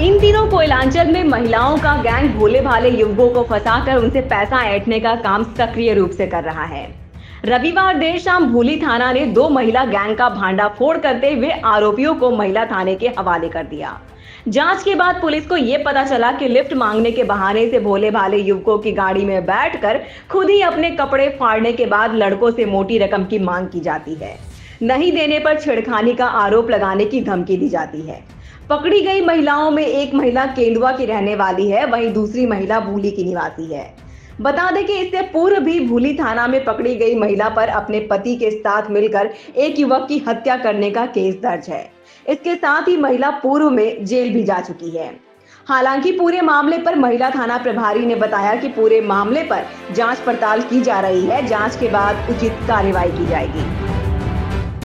इन दिनों कोयलांचल में महिलाओं का गैंग भोले भाले युवकों को फंसाकर उनसे पैसा ऐंठने का काम सक्रिय रूप से कर रहा है। रविवार देर शाम भूली थाना ने दो महिला गैंग का भांडाफोड़ करते हुए आरोपियों को महिला थाने के हवाले कर दिया। जाँच के बाद पुलिस को यह पता चला कि लिफ्ट मांगने के बहाने से भोले भाले युवकों की गाड़ी में बैठकर खुद ही अपने कपड़े फाड़ने के बाद लड़कों से मोटी रकम की मांग की जाती है। नहीं देने पर छेड़खानी का आरोप लगाने की धमकी दी जाती है। पकड़ी गई महिलाओं में एक महिला केंदुआ की रहने वाली है, वहीं दूसरी महिला भूली की निवासी है। बता दें कि इससे पूर्व भी भूली थाना में पकड़ी गई महिला पर अपने पति के साथ मिलकर एक युवक की हत्या करने का केस दर्ज है। इसके साथ ही महिला पूर्व में जेल भी जा चुकी है। हालाँकि पूरे मामले पर महिला थाना प्रभारी ने बताया कि पूरे मामले पर जाँच पड़ताल की जा रही है, जाँच के बाद उचित कार्रवाई की जाएगी।